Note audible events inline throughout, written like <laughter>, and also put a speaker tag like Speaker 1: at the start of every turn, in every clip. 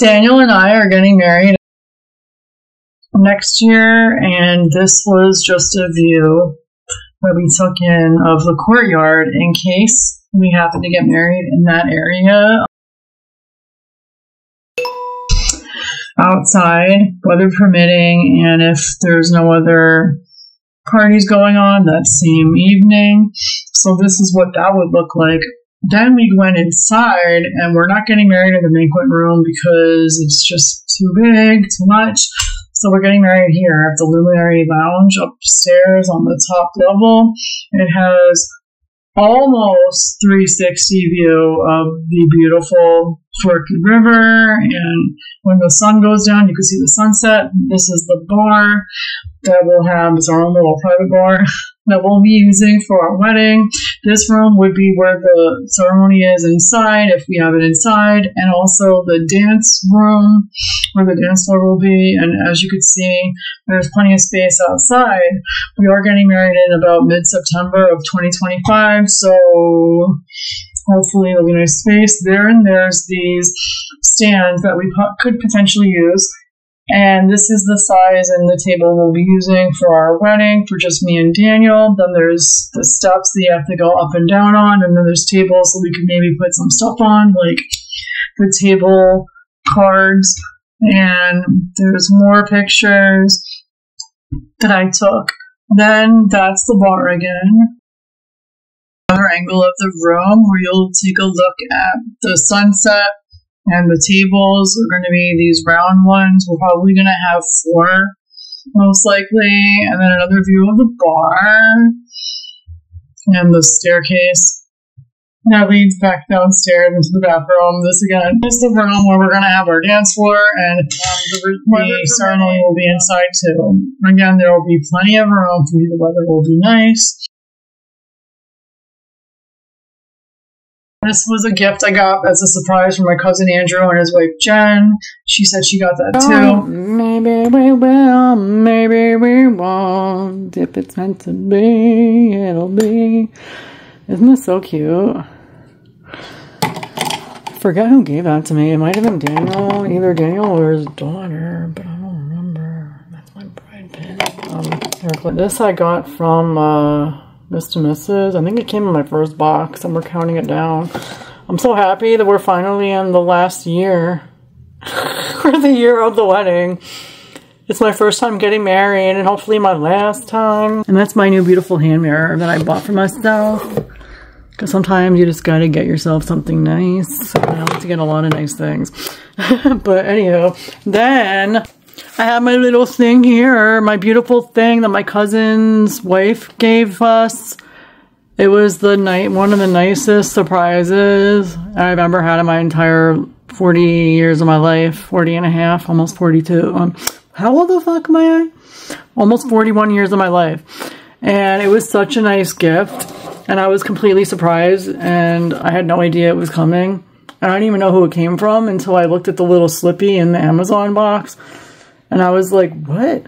Speaker 1: Daniel and I are getting married next year, and this was just a view that we took in of the courtyard in case we happen to get married in that area. Outside, weather permitting, and if there's no other parties going on that same evening. So, this is what that would look like then we went inside, and we're not getting married in the banquet room because it's just too big, too much. So we're getting married here at the Luminary Lounge upstairs on the top level. It has almost 360 view of the beautiful Forked River, and when the sun goes down, you can see the sunset. This is the bar that we'll have as our own little private bar. <laughs> that we'll be using for our wedding. This room would be where the ceremony is inside, if we have it inside, and also the dance room where the dance floor will be. And as you can see, there's plenty of space outside. We are getting married in about mid September of 2025, so hopefully it'll be nice space there. And there's these stands that we could potentially use and this is the size and the table we'll be using for our wedding for just me and Daniel. Then there's the steps that you have to go up and down on, and then there's tables so we can maybe put some stuff on, like the table cards. And there's more pictures that I took. Then that's the bar again. Another angle of the room where you'll take a look at the sunset and the tables are going to be these round ones. We're probably going to have four, most likely. And then another view of the bar and the staircase that leads back downstairs into the bathroom. This again is the room where we're going to have our dance floor, and um, the, the ceremony will be inside too. Again, there will be plenty of room for you. The weather will be nice. This was a gift I got as a surprise from my cousin Andrew and his wife Jen. She said she got that too.
Speaker 2: Oh, maybe we will, maybe we won't. If it's meant to be, it'll be. Isn't this so cute? I forget who gave that to me. It might have been Daniel, either Daniel or his daughter, but I don't remember. That's my bride pin. Um, this I got from. Uh, Mr. Mrs. I think it came in my first box and we're counting it down. I'm so happy that we're finally in the last year. <laughs> for the year of the wedding. It's my first time getting married and hopefully my last time. And that's my new beautiful hand mirror that I bought for myself. Because sometimes you just gotta get yourself something nice. I like to get a lot of nice things. <laughs> but anyhow, then I have my little thing here, my beautiful thing that my cousin's wife gave us. It was the night one of the nicest surprises I've ever had in my entire 40 years of my life, 40 and a half, almost 42. Um, how old the fuck am I? Almost 41 years of my life. And it was such a nice gift. And I was completely surprised and I had no idea it was coming. I don't even know who it came from until I looked at the little slippy in the Amazon box. And I was like, what?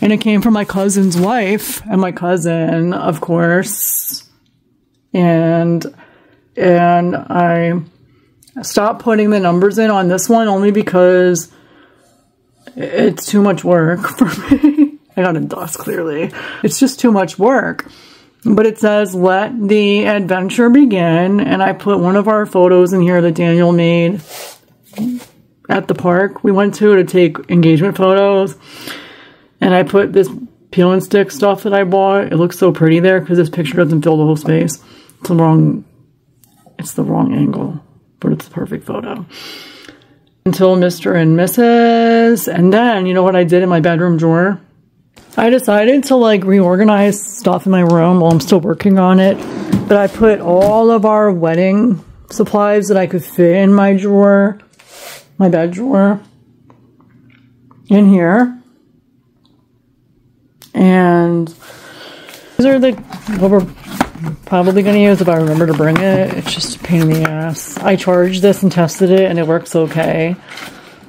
Speaker 2: And it came from my cousin's wife and my cousin, of course. And and I stopped putting the numbers in on this one only because it's too much work <laughs> for me. I got a dust clearly. It's just too much work. But it says, let the adventure begin. And I put one of our photos in here that Daniel made at the park we went to to take engagement photos. And I put this peel and stick stuff that I bought. It looks so pretty there because this picture doesn't fill the whole space. It's the wrong, it's the wrong angle, but it's the perfect photo. Until Mr. and Mrs. And then, you know what I did in my bedroom drawer? I decided to like reorganize stuff in my room while I'm still working on it. But I put all of our wedding supplies that I could fit in my drawer my bed drawer in here. And these are the what we're probably going to use if I remember to bring it. It's just a pain in the ass. I charged this and tested it and it works okay.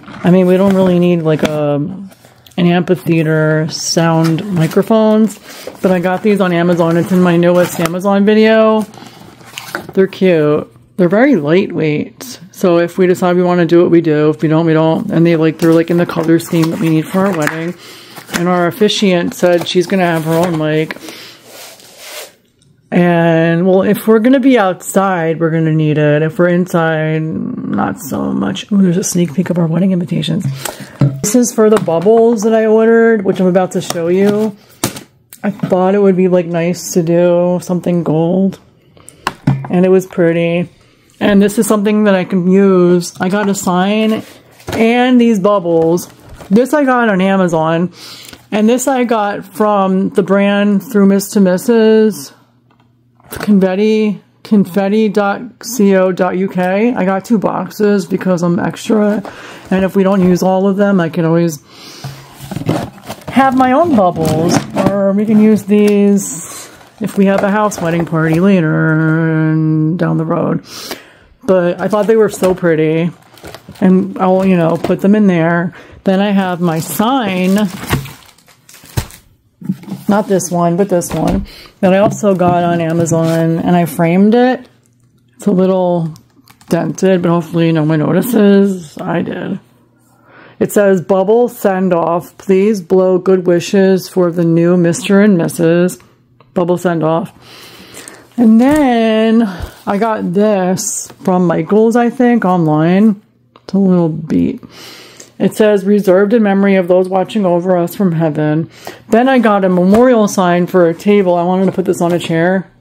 Speaker 2: I mean, we don't really need like a an amphitheater sound microphones, but I got these on Amazon. It's in my newest Amazon video. They're cute. They're very lightweight. So if we decide we want to do it, we do. If we don't, we don't. And they like they're like in the color scheme that we need for our wedding. And our officiant said she's gonna have her own like. And well, if we're gonna be outside, we're gonna need it. If we're inside, not so much. Ooh, there's a sneak peek of our wedding invitations. This is for the bubbles that I ordered, which I'm about to show you. I thought it would be like nice to do something gold. And it was pretty. And this is something that I can use. I got a sign and these bubbles. This I got on Amazon. And this I got from the brand through Miss to Mrs. Confetti confetti.co.uk. I got two boxes because I'm extra. And if we don't use all of them, I can always have my own bubbles. Or we can use these if we have a house wedding party later down the road. But I thought they were so pretty. And I'll, you know, put them in there. Then I have my sign not this one, but this one, that I also got on Amazon, and I framed it. It's a little dented, but hopefully no one notices. I did. It says, Bubble Send Off. Please blow good wishes for the new Mr. and Mrs. Bubble Send Off. And then I got this from Michael's, I think, online. It's a little beat. It says, reserved in memory of those watching over us from heaven. Then I got a memorial sign for a table. I wanted to put this on a chair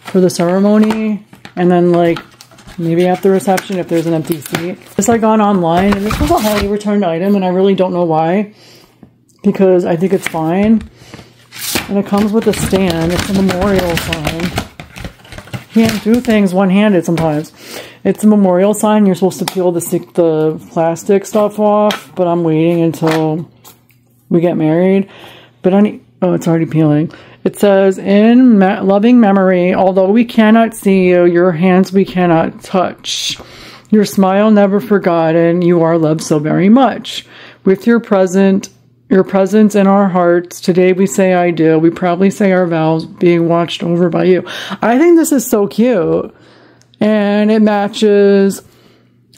Speaker 2: for the ceremony. And then, like, maybe the reception if there's an empty seat. This I got online, and this was a highly returned item, and I really don't know why. Because I think it's fine. And it comes with a stand. It's a memorial sign. Can't do things one-handed sometimes. It's a memorial sign. You're supposed to peel the the plastic stuff off, but I'm waiting until we get married. But I need, oh, it's already peeling. It says, in loving memory, although we cannot see you, your hands we cannot touch. Your smile never forgotten. You are loved so very much. With your present, your presence in our hearts, today we say I do. We proudly say our vows being watched over by you. I think this is so cute and it matches.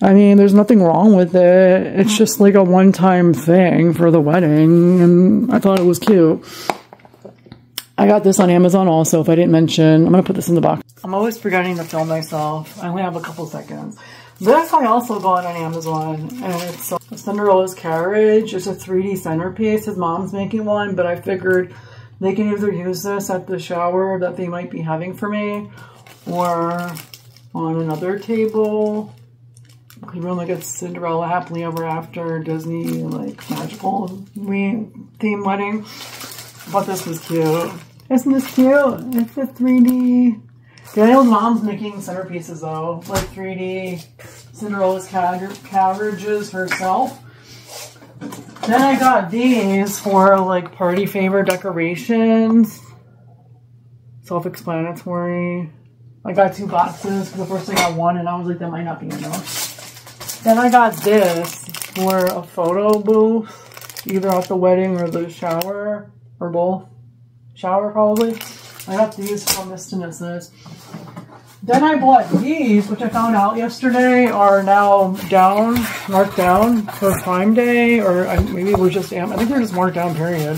Speaker 2: I mean, there's nothing wrong with it. It's just like a one time thing for the wedding, and I thought it was cute. I got this on Amazon also, if I didn't mention. I'm going to put this in the box. I'm always forgetting to film myself. I only have a couple seconds. This I also got on Amazon, and it's a Cinderella's Carriage. It's a 3D centerpiece. His mom's making one, but I figured they can either use this at the shower that they might be having for me, or on another table. We like a Cinderella happily ever after Disney like magical theme wedding. But this was cute. Isn't this cute? It's a 3D. Daniel's mom's making centerpieces though, like 3D Cinderella's carriages herself. Then I got these for like party favor decorations. Self-explanatory. I got two boxes. The first I one, and I was like, that might not be enough. Then I got this for a photo booth, either at the wedding or the shower, or both. Shower, probably. I got these from Miss Mrs. Then I bought these, which I found out yesterday are now down, marked down for Prime Day, or maybe we're just, I think they're just marked down, period.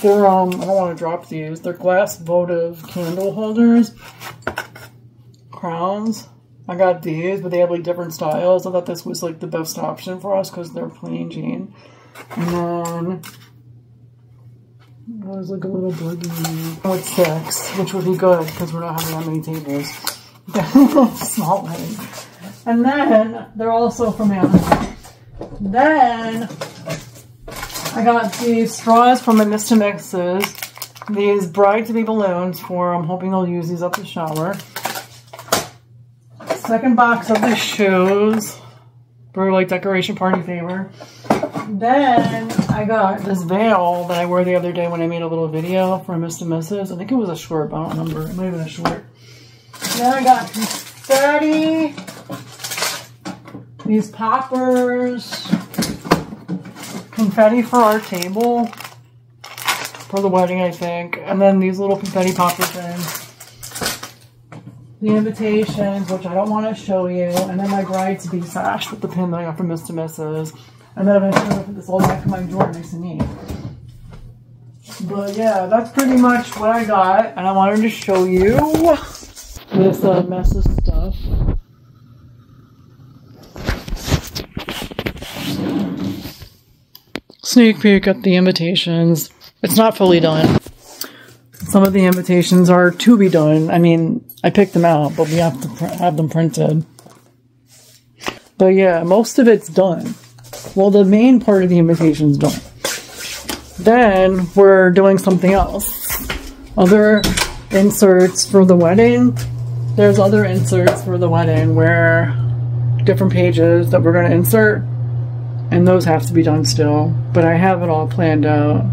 Speaker 2: They're, um, I don't want to drop these. They're glass votive candle holders crowns. I got these, but they have like different styles. I thought this was like the best option for us because they're plain Jane. And then there's like a little boogie. Oh, it's six, which would be good because we're not having that many tables. <laughs> Small wedding. And then they're also from Amazon. Then I got these straws from Mr. Mixes. These bride-to-be balloons for, I'm hoping I'll use these up the shower second box of the shoes for like decoration party favor. Then I got this veil that I wore the other day when I made a little video for Mr. Mrs. I think it was a short, but I don't remember. It might have been a short. Then I got confetti, these poppers, confetti for our table for the wedding, I think, and then these little confetti popper things. the invitations, which I don't want to show you, and then my bride to be sash with the pin that I got from Mr. Mrs. And then I'm gonna put this all back in my drawer nice and neat. But yeah, that's pretty much what I got, and I wanted to show you this uh, mess of stuff. Sneak peek at the invitations. It's not fully done. Some of the invitations are to be done. I mean, I picked them out, but we have to have them printed. But yeah, most of it's done. Well, the main part of the invitation's done. Then we're doing something else. Other inserts for the wedding. There's other inserts for the wedding where different pages that we're going to insert, and those have to be done still. But I have it all planned out.